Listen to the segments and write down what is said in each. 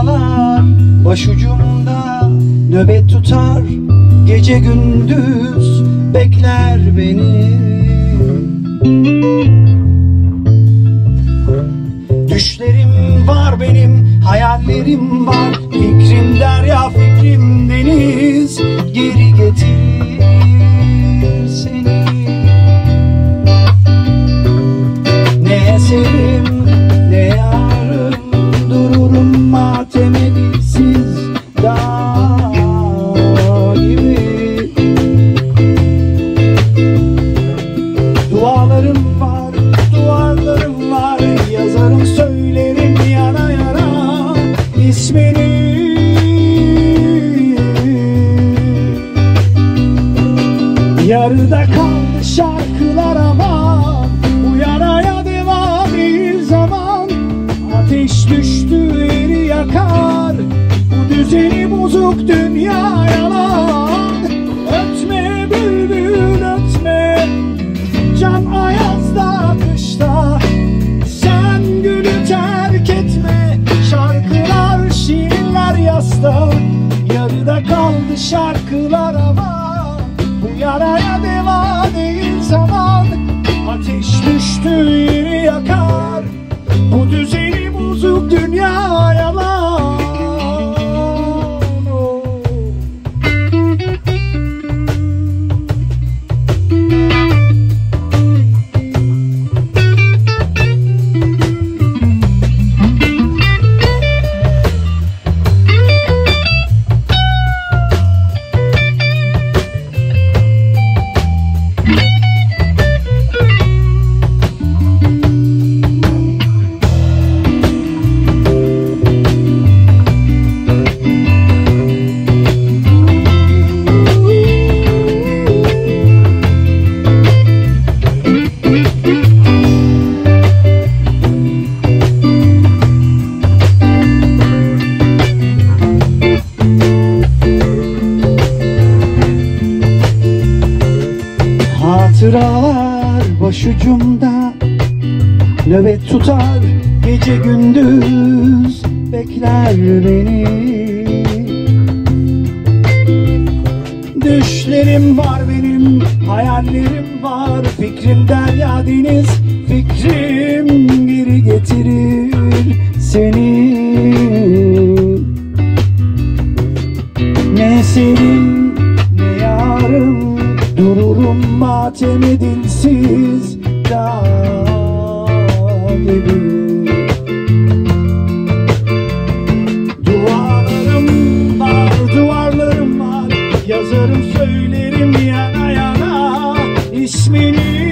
ağlar Başucumda nöbet tutar. Gece gündüz bekler beni. Düşlerim var benim, hayallerim var. İsmini. Yarıda kaldı şarkılar ama Bu devam bir zaman. Ateş düştü yeri yakar. Bu düzeni bozuk dünya yalan kaldı şarkılar ama Bu yaraya deva değil zaman. Ateş düştü yeri yakar Hatıralar başucumda Nöbet tutar gece gündüz Bekler beni. Düşlerim var benim Hayallerim var Fikrim derya deniz Fikrim geri getirir seni Dururum matem edilsiz dağ gibi Duvarlarım var, duvarlarım var. Yazarım söylerim yana yana. İsmini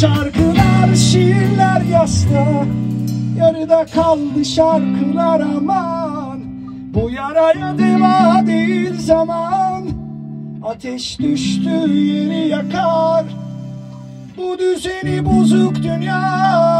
Şarkılar şiirler yazsa Yarıda kaldı şarkılar aman. Bu yaraya deva değil zaman. Ateş düştü yeri yakar. Bu düzeni bozuk dünya